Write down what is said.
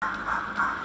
あ